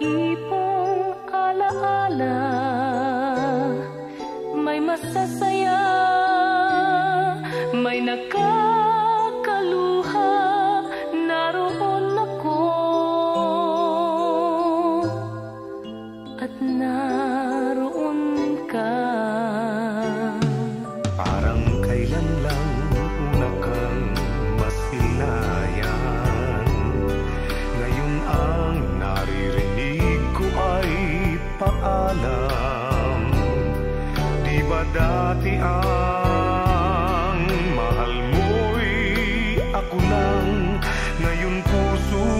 一步 ba dati ang mahal mo'y ako lang? Ngayon puso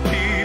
my.